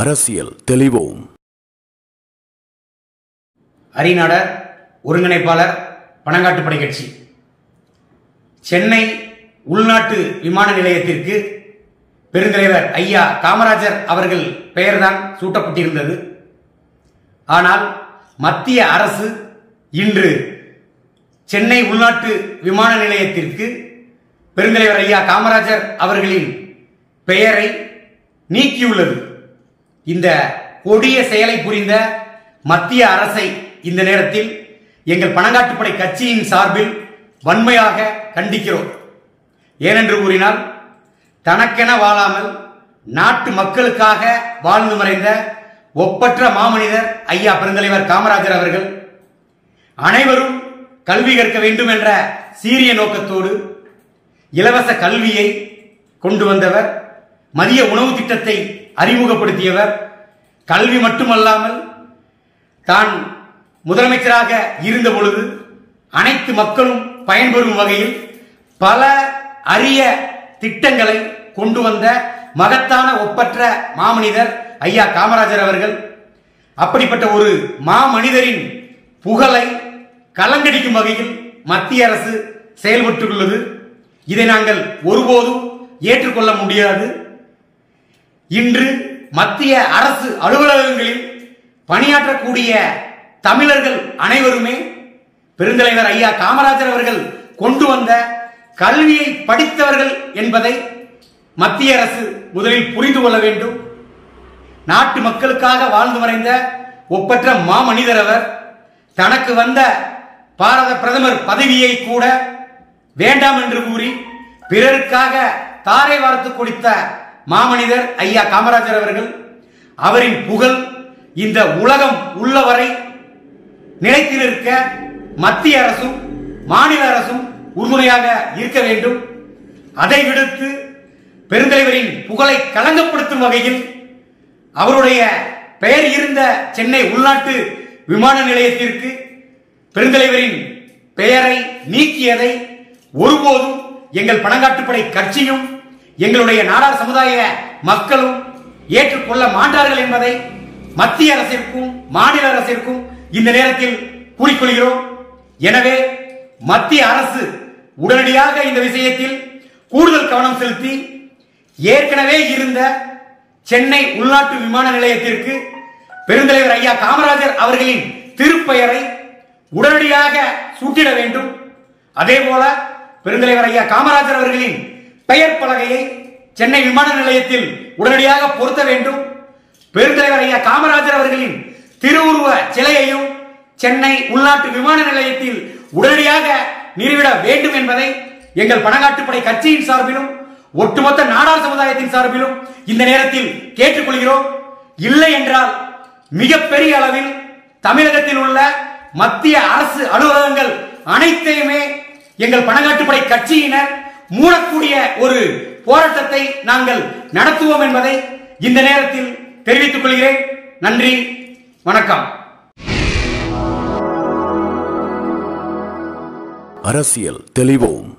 அரசியல் தெளிவோம். அரிநாடர் ஒருங்கிணைப்பாளர் பணங்காட்டுப்படை கட்சி சென்னை உள்நாட்டு விமான நிலையத்திற்கு பெருந்தலைவர் ஐயா காமராஜர் அவர்கள் பெயர்தான் சூட்டப்பட்டிருந்தது. ஆனால் மத்திய அரசு இன்று சென்னை உள்நாட்டு விமான நிலையத்திற்கு பெருந்தலைவர் ஐயா காமராஜர் அவர்களின் பெயரை நீக்கியுள்ளது. இந்த கொடிய செயலை புரிந்த மத்திய அரசை இந்த நேரத்தில் எங்கள் பணங்காட்டுப்படை கட்சியின் சார்பில் வன்மையாக கண்டிக்கிறோம். ஏனென்று கூறினால் தனக்கென வாழாமல் நாட்டு மக்களுக்காக வாழ்ந்து மறைந்த ஒப்பற்ற மாமனிதர் ஐயா பெருந்தலைவர் காமராஜர் அவர்கள் அனைவரும் கல்வி கற்க வேண்டும் என்ற சீரிய நோக்கத்தோடு இலவச கல்வியை கொண்டு வந்தவர் மதிய உணவு திட்டத்தை அறிமுகப்படுத்தியவர். கல்வி மட்டுமல்லாமல் தான் முதலமைச்சராக இருந்த பொழுது அனைத்து மக்களும் பயன்பெறும் வகையில் பல அரிய திட்டங்களை கொண்டு வந்த மகத்தான ஒப்பற்ற மாமனிதர் ஐயா காமராஜர் அவர்கள். அப்படிப்பட்ட ஒரு மாமனிதரின் புகழை கலங்கடிக்கும் வகையில் மத்திய அரசு செயல்பட்டுள்ளது. இதை நாங்கள் ஒருபோதும் ஏற்றுக்கொள்ள முடியாது. இன்று மத்திய அரசு அலுவலகங்களில் பணியாற்றக்கூடிய தமிழர்கள் அனைவருமே பெருந்தலைவர் ஐயா காமராஜர் அவர்கள் கொண்டு வந்த கல்வியை படித்தவர்கள் என்பதை மத்திய அரசு முதலில் புரிந்து கொள்ள வேண்டும். நாட்டு மக்களுக்காக வாழ்ந்து மறைந்த ஒப்பற்ற மாமனிதர் அவர் தனக்கு வந்த பாரத பிரதமர் பதவியை கூட வேண்டாம் என்று கூறி பிறருக்காக தாரை வார்த்து கொடுத்த மாமனிதர் ஐயா காமராஜர் அவர்கள் அவரின் புகழ் இந்த உலகம் உள்ளவரை நிலைத்து நிற்க மத்திய அரசும் மாநில அரசும் உறுதுணையாக இருக்க வேண்டும். அதை விடுத்து பெருந்தலைவரின் புகழை களங்கப்படுத்தும் வகையில் அவருடைய பெயர் இருந்த சென்னை உள்நாட்டு விமான நிலையத்திற்கு பெருந்தலைவரின் பெயரை நீக்கியதை ஒருபோதும் எங்கள் பணங்காட்டுப்படை கட்சியும் எங்களுடைய நாடார் சமுதாய மக்களும் ஏற்றுக்கொள்ள மாட்டார்கள் என்பதை மத்திய அரசிற்கும் மாநில அரசிற்கும் இந்த நேரத்தில் கூறிக்கொள்கிறோம். எனவே மத்திய அரசு உடனடியாக இந்த விஷயத்தில் கூடுதல் கவனம் செலுத்தி ஏற்கனவே இருந்த சென்னை உள்நாட்டு விமான நிலையத்திற்கு பெருந்தலைவர் ஐயா காமராஜர் அவர்களின் திருப்பெயரை உடனடியாக சூட்டிட வேண்டும். அதே போல பெருந்தலைவர் ஐயா காமராஜர் அவர்களின் பெயர் பலகையை சென்னை விமான நிலையத்தில் உடனடியாக பொருத்த வேண்டும். பெருந்தலைவர் ஐயா காமராஜர் அவர்களின் திருவுருவ சிலையையும் சென்னை உள்நாட்டு விமான நிலையத்தில் உடனடியாக நிறுவிட வேண்டும் என்பதை எங்கள் பணங்காட்டுப்படை கட்சியின் சார்பிலும் ஒட்டுமொத்த நாடார் சமுதாயத்தின் சார்பிலும் இந்த நேரத்தில் கேட்டுக்கொள்கிறோம். இல்லை என்றால் மிகப்பெரிய அளவில் தமிழகத்தில் உள்ள மத்திய அரசு அலுவலகங்கள் அனைத்தையுமே எங்கள் பணங்காட்டுப்படை கட்சியினர் மூடக்கூடிய ஒரு போராட்டத்தை நாங்கள் நடத்துவோம் என்பதை இந்த நேரத்தில் தெரிவித்துக் கொள்கிறேன். நன்றி வணக்கம். அரசியல் தெளிவோம்.